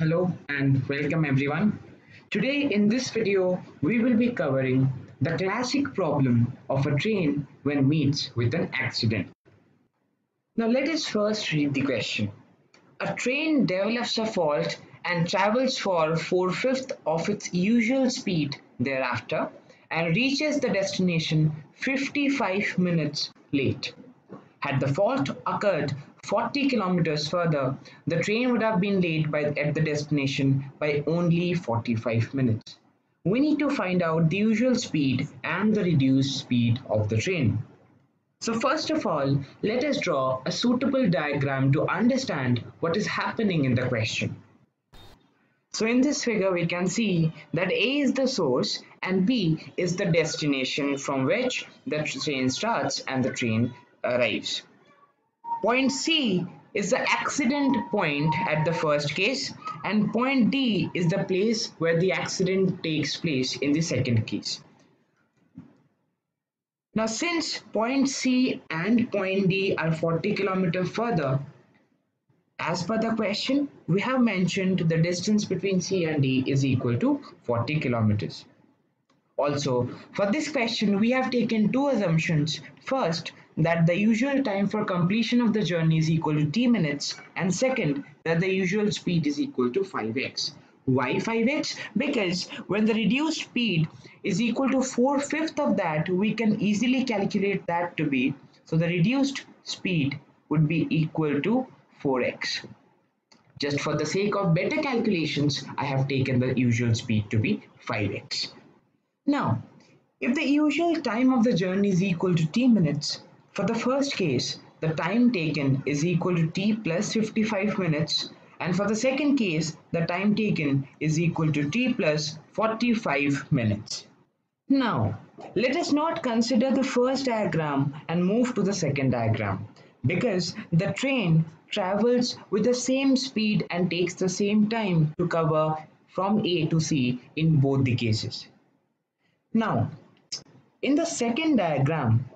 Hello and welcome everyone. Today in this video we will be covering the classic problem of a train when meets with an accident. Now let us first read the question. A train develops a fault and travels for 4 fifths of its usual speed thereafter and reaches the destination 55 minutes late. Had the fault occurred 40 kilometers further, the train would have been late by, at the destination by only 45 minutes. We need to find out the usual speed and the reduced speed of the train. So first of all, let us draw a suitable diagram to understand what is happening in the question. So in this figure, we can see that A is the source and B is the destination from which the train starts and the train arrives. Point C is the accident point at the first case and point D is the place where the accident takes place in the second case. Now since point C and point D are 40 km further, as per the question, we have mentioned the distance between C and D is equal to 40 kilometers. Also, for this question, we have taken two assumptions. First, that the usual time for completion of the journey is equal to t minutes and second that the usual speed is equal to 5x. Why 5x? Because when the reduced speed is equal to 4 fifth of that, we can easily calculate that to be, so the reduced speed would be equal to 4x. Just for the sake of better calculations, I have taken the usual speed to be 5x. Now, if the usual time of the journey is equal to t minutes, for the first case, the time taken is equal to t plus 55 minutes and for the second case, the time taken is equal to t plus 45 minutes. Now, let us not consider the first diagram and move to the second diagram because the train travels with the same speed and takes the same time to cover from A to C in both the cases. Now, in the second diagram,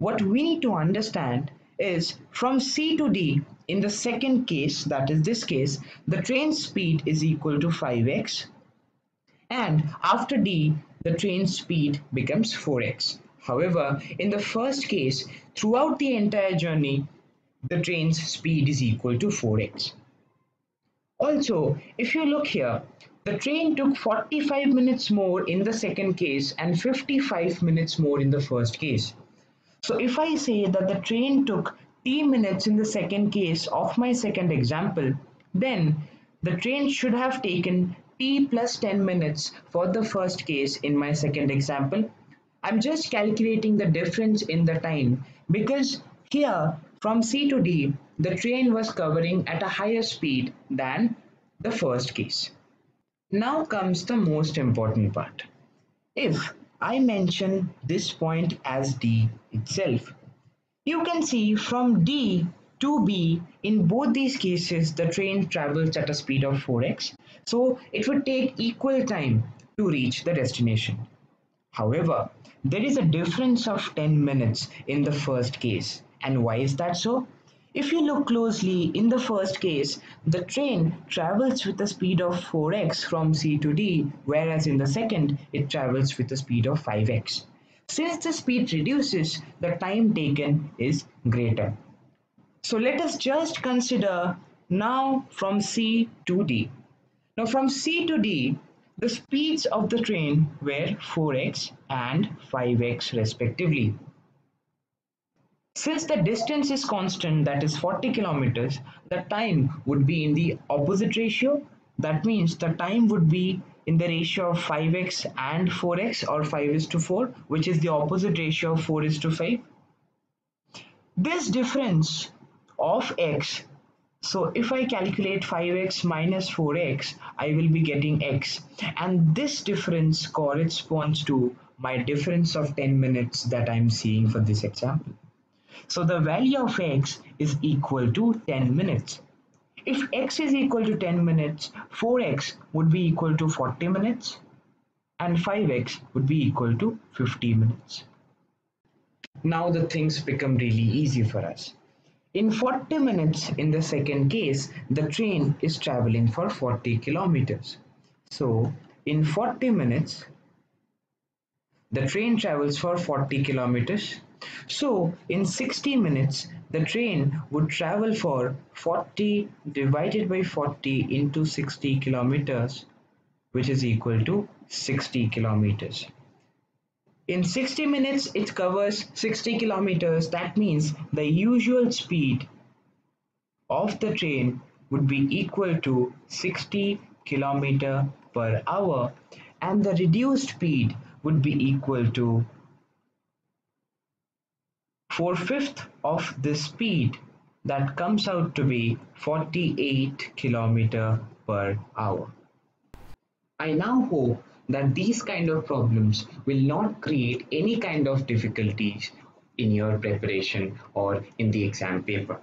what we need to understand is from C to D, in the second case, that is this case, the train speed is equal to 5x. And after D, the train speed becomes 4x. However, in the first case, throughout the entire journey, the train's speed is equal to 4x. Also, if you look here, the train took 45 minutes more in the second case and 55 minutes more in the first case. So if I say that the train took t minutes in the second case of my second example, then the train should have taken t plus 10 minutes for the first case in my second example. I'm just calculating the difference in the time because here from C to D, the train was covering at a higher speed than the first case. Now comes the most important part. If I mention this point as D itself. You can see from D to B in both these cases the train travels at a speed of 4x so it would take equal time to reach the destination. However, there is a difference of 10 minutes in the first case and why is that so? If you look closely in the first case, the train travels with a speed of 4x from C to D, whereas in the second, it travels with a speed of 5x. Since the speed reduces, the time taken is greater. So let us just consider now from C to D. Now from C to D, the speeds of the train were 4x and 5x respectively. Since the distance is constant, that is 40 kilometers, the time would be in the opposite ratio. That means the time would be in the ratio of 5x and 4x or 5 is to 4, which is the opposite ratio of 4 is to 5. This difference of x, so if I calculate 5x minus 4x, I will be getting x. And this difference corresponds to my difference of 10 minutes that I'm seeing for this example. So the value of x is equal to 10 minutes. If x is equal to 10 minutes, 4x would be equal to 40 minutes and 5x would be equal to 50 minutes. Now the things become really easy for us. In 40 minutes in the second case, the train is traveling for 40 kilometers. So in 40 minutes, the train travels for 40 kilometers. So in 60 minutes, the train would travel for 40 divided by 40 into 60 kilometers, which is equal to 60 kilometers. In 60 minutes, it covers 60 kilometers. That means the usual speed of the train would be equal to 60 kilometer per hour and the reduced speed would be equal to 4 fifth of the speed that comes out to be 48 kilometer per hour. I now hope that these kind of problems will not create any kind of difficulties in your preparation or in the exam paper.